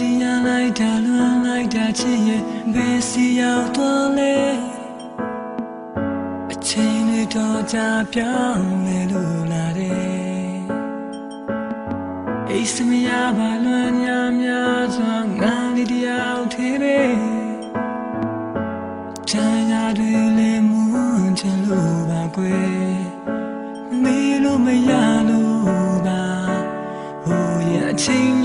တရားလိုက်တာလွန်လိုက်တာချစ်ရဲ့ဘယ်စီရောက်သွားလဲအချိန်တွေတော့ကြာပြောင်းလဲလို့လာတယ်အိစမရပါလွန်ညာများစွာငါလေးတရားသေးပဲချမ်းသာတွေလည်းမွန်းချလို့ပါကွယ်မေးလို့မရလို့ပါဟိုရဲ့အချိန်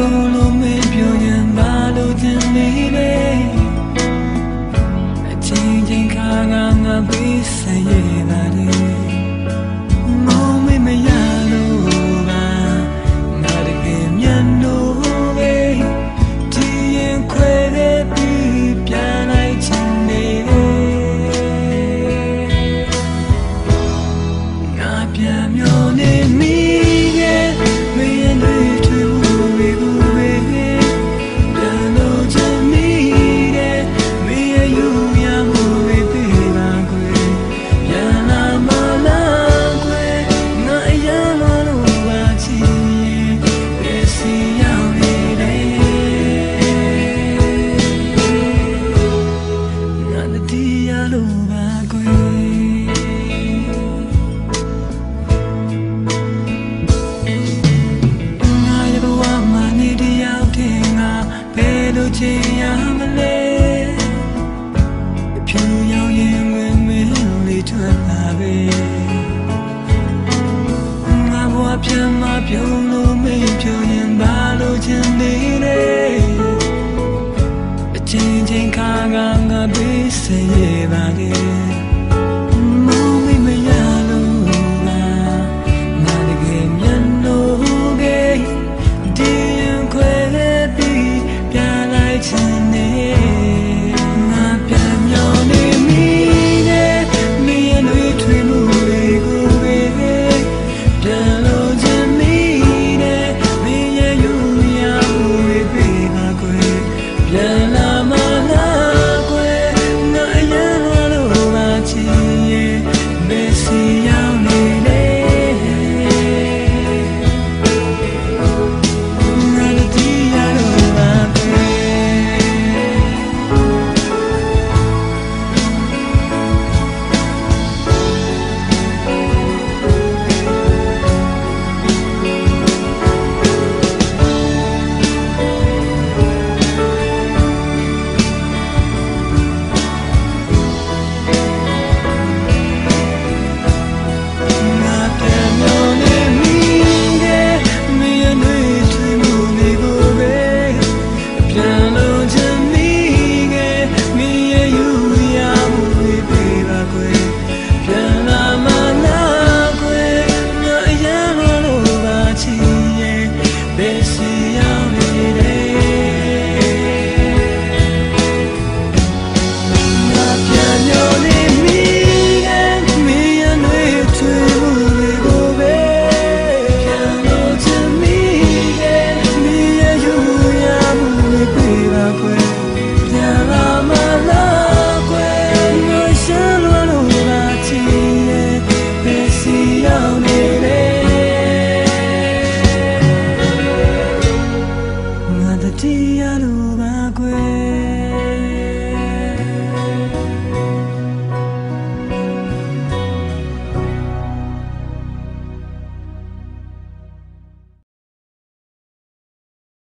မပြော ဘယ်လိုချင်ရမလဲအဖြူရောင်ရင်ဝင်မင်းလေးထွက်လာပဲငါဘဝပြန်မပြုံးလို့မင်းပြောရင်ဘာလို့ချင်နေလဲအချင်းချင်းခါကငါပေးစေရပါလေ